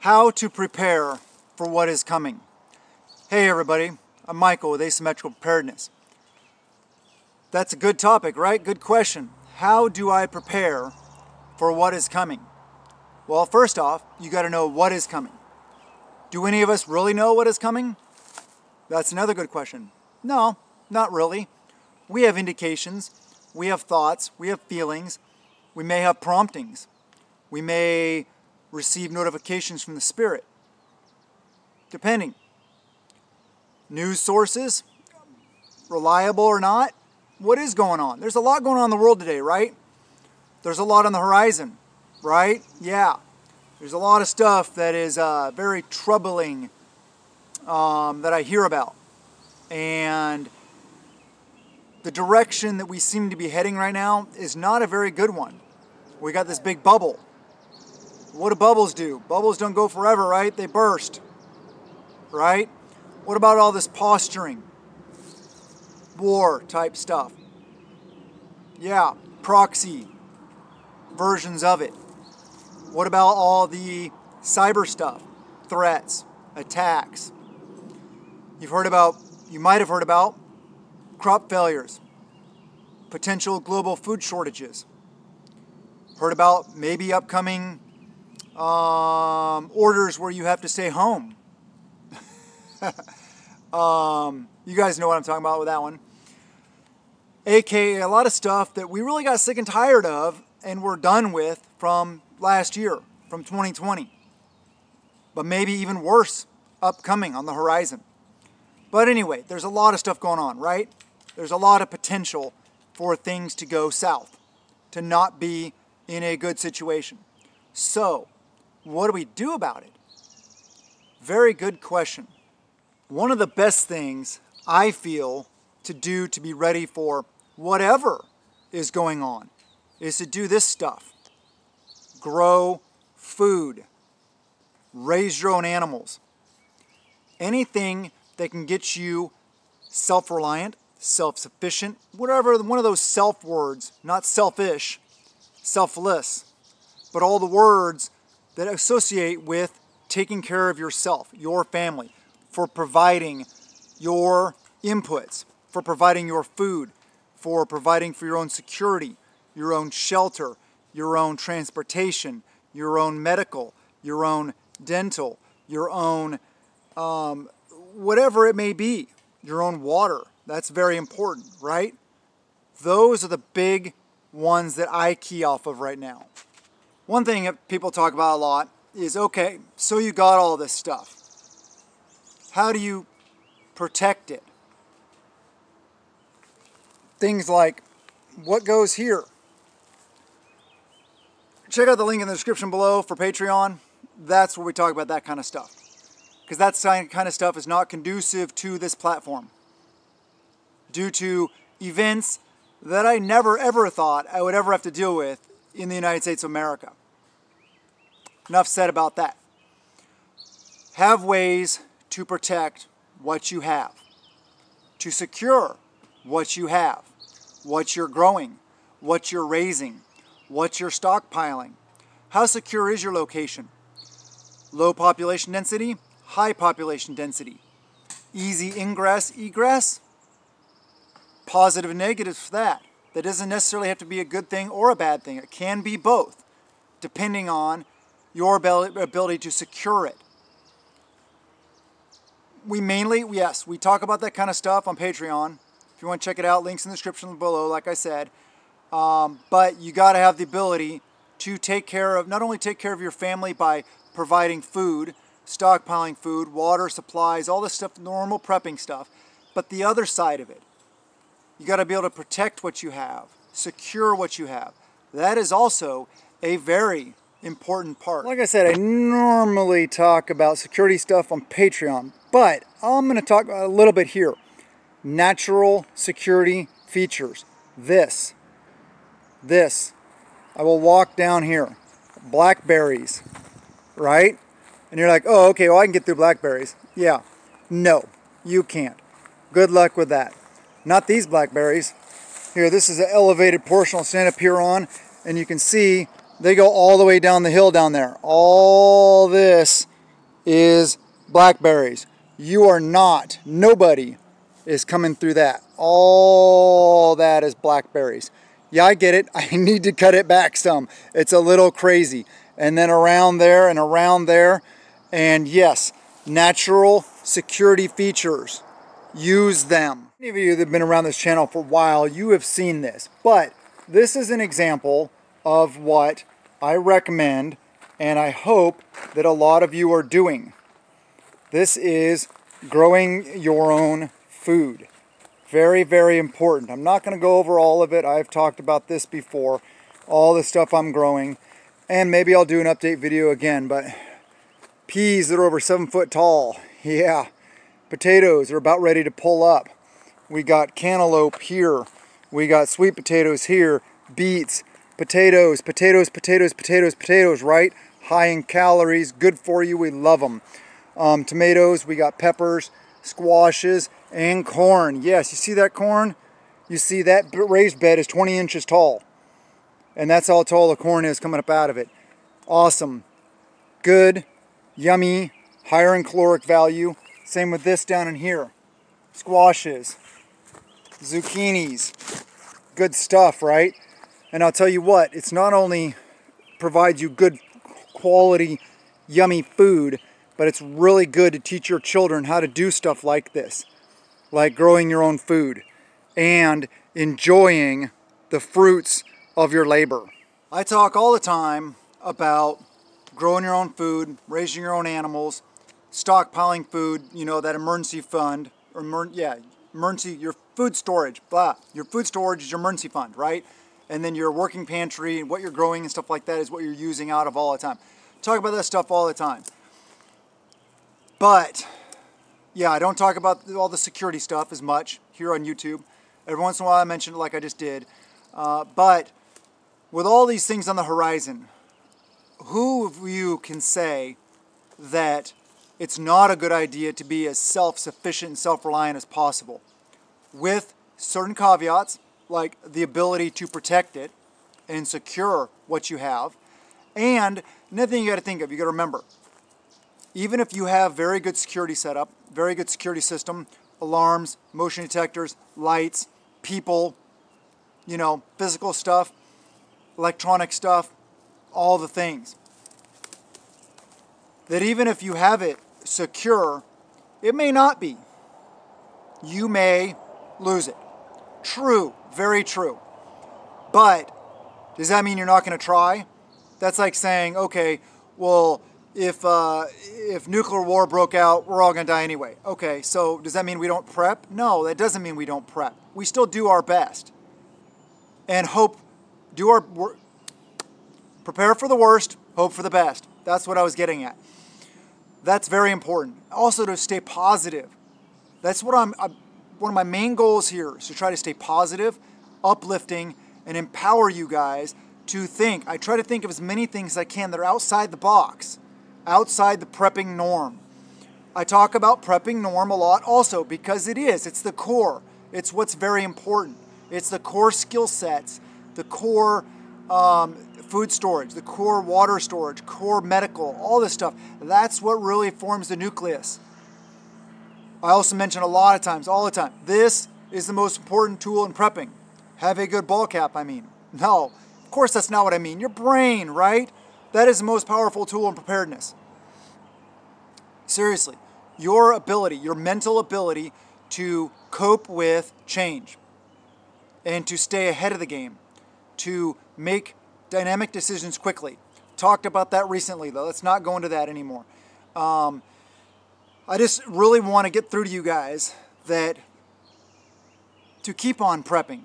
How to prepare for what is coming. Hey everybody, I'm Michael with Asymmetrical Preparedness. That's a good topic, right? Good question. How do I prepare for what is coming? Well, first off, you got to know what is coming. Do any of us really know what is coming? That's another good question. No, not really. We have indications, we have thoughts, we have feelings, we may have promptings, we may receive notifications from the Spirit, depending. News sources, reliable or not, what is going on? There's a lot going on in the world today, right? There's a lot on the horizon, right? Yeah. There's a lot of stuff that is uh, very troubling um, that I hear about. And the direction that we seem to be heading right now is not a very good one. We got this big bubble. What do bubbles do? Bubbles don't go forever, right? They burst, right? What about all this posturing? War type stuff. Yeah, proxy versions of it. What about all the cyber stuff? Threats, attacks. You've heard about, you might have heard about crop failures, potential global food shortages. Heard about maybe upcoming um, orders where you have to stay home. um, you guys know what I'm talking about with that one. AKA a lot of stuff that we really got sick and tired of and we're done with from last year, from 2020. But maybe even worse upcoming on the horizon. But anyway, there's a lot of stuff going on, right? There's a lot of potential for things to go south, to not be in a good situation. So, what do we do about it? Very good question. One of the best things I feel to do to be ready for whatever is going on is to do this stuff grow food, raise your own animals. Anything that can get you self reliant, self sufficient, whatever one of those self words, not selfish, selfless, but all the words that associate with taking care of yourself, your family, for providing your inputs, for providing your food, for providing for your own security, your own shelter, your own transportation, your own medical, your own dental, your own um, whatever it may be, your own water. That's very important, right? Those are the big ones that I key off of right now. One thing that people talk about a lot is okay, so you got all this stuff. How do you protect it? Things like what goes here? check out the link in the description below for Patreon. That's where we talk about that kind of stuff. Because that kind of stuff is not conducive to this platform. Due to events that I never ever thought I would ever have to deal with in the United States of America. Enough said about that. Have ways to protect what you have, to secure what you have, what you're growing, what you're raising, What's your stockpiling? How secure is your location? Low population density, high population density. Easy ingress, egress? Positive and negatives for that. That doesn't necessarily have to be a good thing or a bad thing. It can be both, depending on your ability to secure it. We mainly, yes, we talk about that kind of stuff on Patreon. If you want to check it out, links in the description below, like I said. Um, but you got to have the ability to take care of, not only take care of your family by providing food, stockpiling food, water, supplies, all this stuff, normal prepping stuff, but the other side of it. You got to be able to protect what you have, secure what you have. That is also a very important part. Like I said, I normally talk about security stuff on Patreon, but I'm going to talk a little bit here. Natural security features. This this. I will walk down here. Blackberries, right? And you're like, oh, okay, well, I can get through blackberries. Yeah. No, you can't. Good luck with that. Not these blackberries. Here, this is an elevated portion. I'll stand up here on, and you can see they go all the way down the hill down there. All this is blackberries. You are not, nobody is coming through that. All that is blackberries. Yeah, I get it. I need to cut it back some. It's a little crazy. And then around there and around there. And yes, natural security features. Use them. Many of you that have been around this channel for a while, you have seen this. But this is an example of what I recommend and I hope that a lot of you are doing. This is growing your own food. Very, very important. I'm not going to go over all of it. I've talked about this before, all the stuff I'm growing. And maybe I'll do an update video again, but peas that are over seven foot tall. Yeah. Potatoes are about ready to pull up. We got cantaloupe here. We got sweet potatoes here. Beets, potatoes, potatoes, potatoes, potatoes, potatoes, right? High in calories, good for you. We love them. Um, tomatoes, we got peppers, squashes, and corn. Yes, you see that corn? You see that raised bed is 20 inches tall. And that's how tall the corn is coming up out of it. Awesome. Good, yummy, higher in caloric value. Same with this down in here. Squashes, zucchinis, good stuff, right? And I'll tell you what, it's not only provides you good quality, yummy food, but it's really good to teach your children how to do stuff like this, like growing your own food and enjoying the fruits of your labor. I talk all the time about growing your own food, raising your own animals, stockpiling food, you know, that emergency fund, or emer yeah, emergency, your food storage, blah. Your food storage is your emergency fund, right? And then your working pantry and what you're growing and stuff like that is what you're using out of all the time. Talk about that stuff all the time. But yeah, I don't talk about all the security stuff as much here on YouTube. Every once in a while I mention it like I just did. Uh, but with all these things on the horizon, who of you can say that it's not a good idea to be as self-sufficient and self-reliant as possible with certain caveats like the ability to protect it and secure what you have and another thing you got to think of you got to remember even if you have very good security setup, very good security system, alarms, motion detectors, lights, people, you know, physical stuff, electronic stuff, all the things. That even if you have it secure, it may not be. You may lose it. True, very true. But does that mean you're not going to try? That's like saying, okay, well, if uh, if nuclear war broke out, we're all going to die anyway. Okay, so does that mean we don't prep? No, that doesn't mean we don't prep. We still do our best and hope, do our work, prepare for the worst, hope for the best. That's what I was getting at. That's very important. Also to stay positive. That's what I'm, I'm one of my main goals here is to try to stay positive, uplifting, and empower you guys to think. I try to think of as many things as I can that are outside the box outside the prepping norm. I talk about prepping norm a lot also because it is. It's the core. It's what's very important. It's the core skill sets, the core um, food storage, the core water storage, core medical, all this stuff. That's what really forms the nucleus. I also mention a lot of times, all the time, this is the most important tool in prepping. Have a good ball cap, I mean. No, of course that's not what I mean. Your brain, right? That is the most powerful tool in preparedness. Seriously, your ability, your mental ability to cope with change and to stay ahead of the game, to make dynamic decisions quickly. Talked about that recently, though. Let's not go into that anymore. Um, I just really want to get through to you guys that to keep on prepping,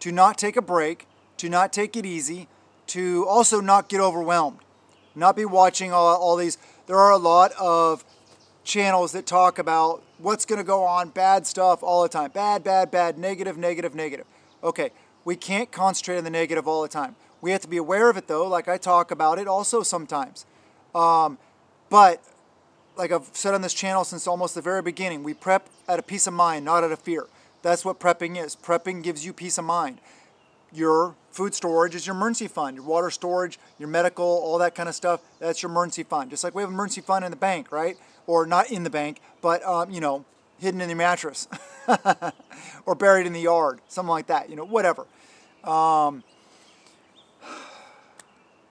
to not take a break, to not take it easy, to also not get overwhelmed, not be watching all, all these. There are a lot of channels that talk about what's going to go on, bad stuff all the time. Bad, bad, bad, negative, negative, negative. Okay, we can't concentrate on the negative all the time. We have to be aware of it though, like I talk about it also sometimes. Um, but like I've said on this channel since almost the very beginning, we prep at a peace of mind, not out of fear. That's what prepping is. Prepping gives you peace of mind your food storage is your emergency fund, your water storage, your medical, all that kind of stuff. That's your emergency fund. Just like we have an emergency fund in the bank, right? Or not in the bank, but um, you know, hidden in your mattress or buried in the yard, something like that. You know, whatever. Um,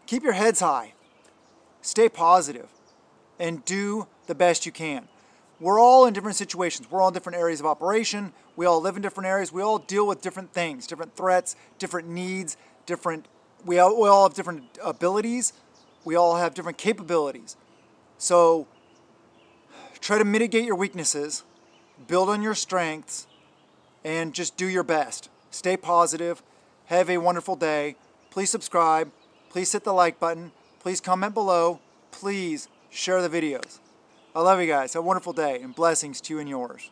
keep your heads high. Stay positive, and do the best you can. We're all in different situations. We're all in different areas of operation. We all live in different areas. We all deal with different things, different threats, different needs, different. We all, we all have different abilities. We all have different capabilities. So try to mitigate your weaknesses, build on your strengths, and just do your best. Stay positive. Have a wonderful day. Please subscribe. Please hit the like button. Please comment below. Please share the videos. I love you guys. Have a wonderful day and blessings to you and yours.